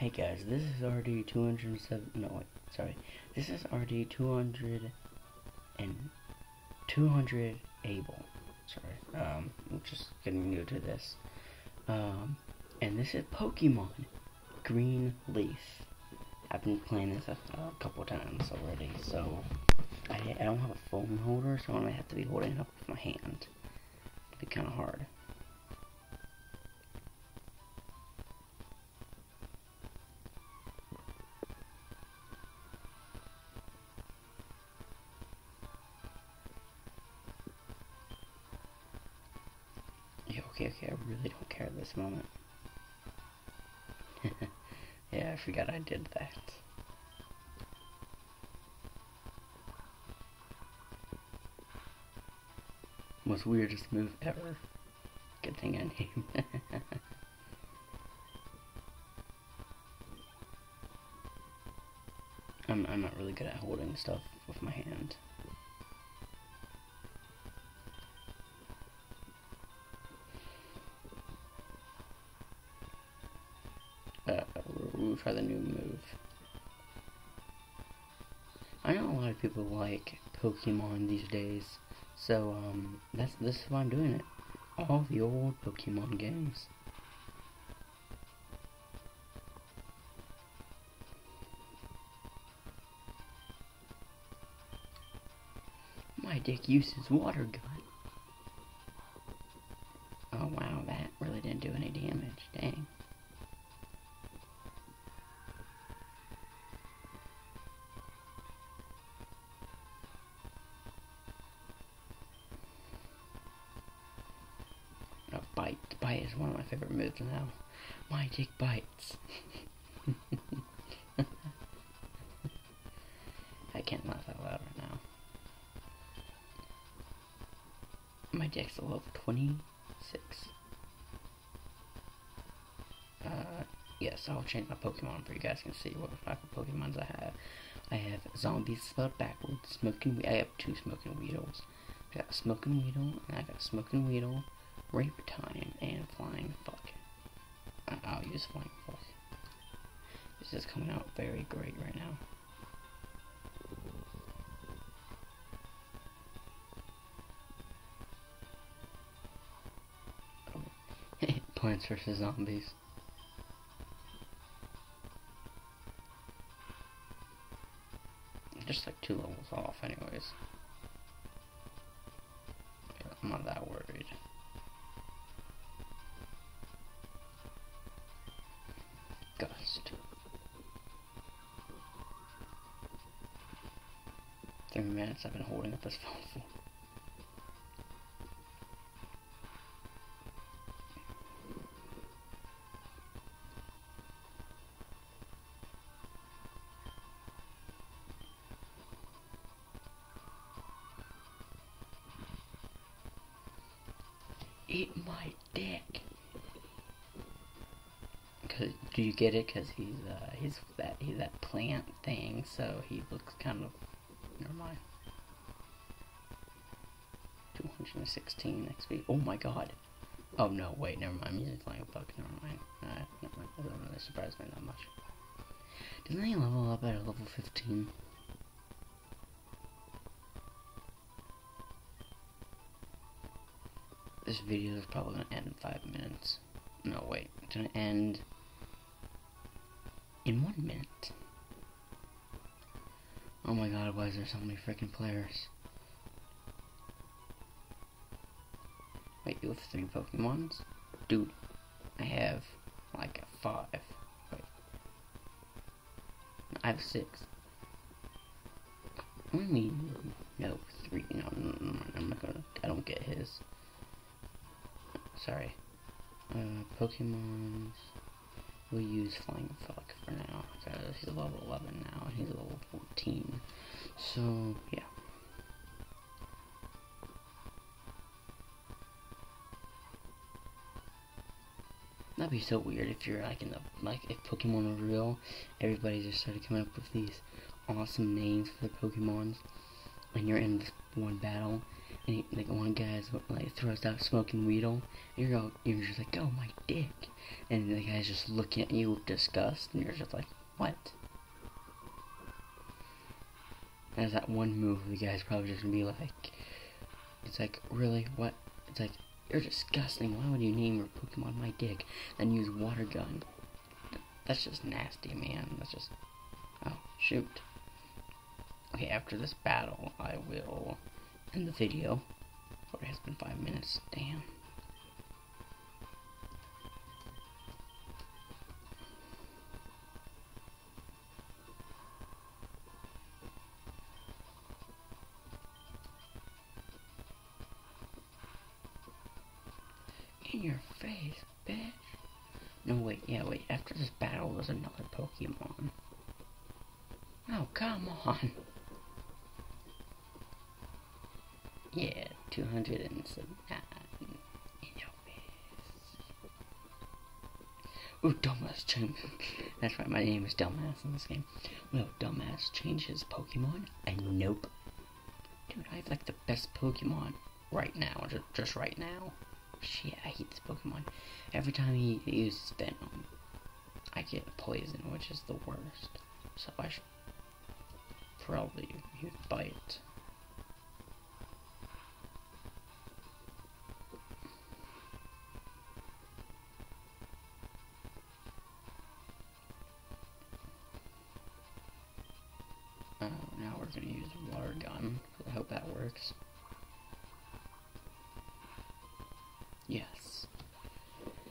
Hey guys, this is RD 207. No, wait, sorry. This is RD 200 and 200 Able. Sorry, um, I'm just getting new to this. Um, and this is Pokemon Green Leaf. I've been playing this a, a couple times already, so I, I don't have a phone holder, so I'm gonna have to be holding it up with my hand. It'll be kind of hard. Okay, okay, I really don't care at this moment. yeah, I forgot I did that. Most weirdest move ever. Good thing I named. I'm, I'm not really good at holding stuff with my hand. We'll try the new move. I know a lot of people like Pokemon these days, so um, that's this is why I'm doing it. All the old Pokemon games. My dick uses water gun. Oh wow, that really didn't do any damage. Dang. Bite. Is one of my favorite moves now. My dick bites. I can't laugh out loud right now. My dick's a level 26. Uh, yes, I'll change my Pokemon for you guys can see what type of Pokemons I have. I have zombies spelled backwards, smoking. I have two smoking weedles. I got smoking weedle, and I got a smoking weedle, rape time, and flying fuck. I- I'll use flying fuck. This is coming out very great right now. Plants vs Zombies. Just like two levels off, anyways. I'm not that worried. Gust. Three minutes I've been holding up this phone for. Cause do you get it? Cause he's uh he's that he's that plant thing, so he looks kind of. Never mind. 216 XP. Oh my god. Oh no, wait, never mind. I'm using flying fuck. Never mind. Alright, never mind. That doesn't really surprise me that much. Doesn't he level up at level 15? This video is probably gonna end in five minutes. No, wait. It's gonna end in one minute. Oh my god, why is there so many freaking players? Wait, you have three Pokemons? Dude, I have like five. Wait. I have six. Only, no, three. No, no, no, no, I'm not gonna, I don't get his. Sorry. Uh, Pokemons. We'll use Flying Fuck for now. Because he's level 11 now, and he's level 14. So, yeah. That'd be so weird if you're like in the like if Pokemon were real, everybody just started coming up with these awesome names for the Pokemons, and you're in one battle, and like one guy's like throws out smoking Weedle, and you're all, you're just like, oh my dick, and the guy's just looking at you with disgust, and you're just like, what? As that one move, the guy's probably just gonna be like, it's like, really, what? It's like, you're disgusting. Why would you name your Pokemon my dick? and use water gun. That's just nasty, man. That's just, oh shoot. Okay, after this battle, I will end the video. It has been five minutes. Damn. In your face, bitch. No, wait, yeah, wait. After this battle, there's another Pokemon. Oh, come on. Yeah, 279 uh, in your face. Ooh, Dumbass change. That's right, my name is Dumbass in this game. Well, Dumbass changes Pokemon, and nope. Dude, I have like the best Pokemon right now, just, just right now. Shit, I hate this Pokemon. Every time he uses Venom, I get poison, which is the worst. So I should probably use Bite. Oh, now we're gonna use water gun. I hope that works. Yes.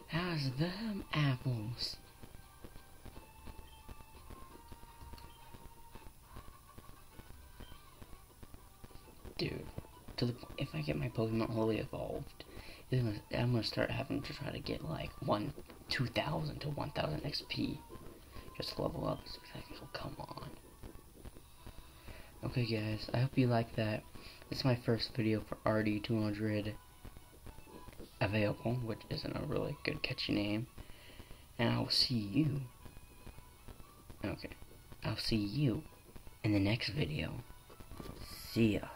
How's them apples? Dude, to the if I get my Pokemon wholly evolved, I'm gonna start having to try to get like one, two thousand to one thousand XP, just to level up. So come on. Okay, guys, I hope you like that. This is my first video for RD200 available, which isn't a really good catchy name. And I will see you. Okay. I'll see you in the next video. See ya.